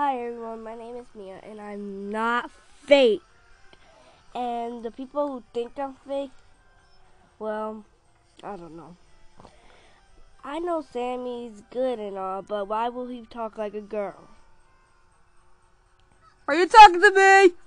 Hi everyone, my name is Mia and I'm not fake. And the people who think I'm fake, well, I don't know. I know Sammy's good and all, but why will he talk like a girl? Are you talking to me?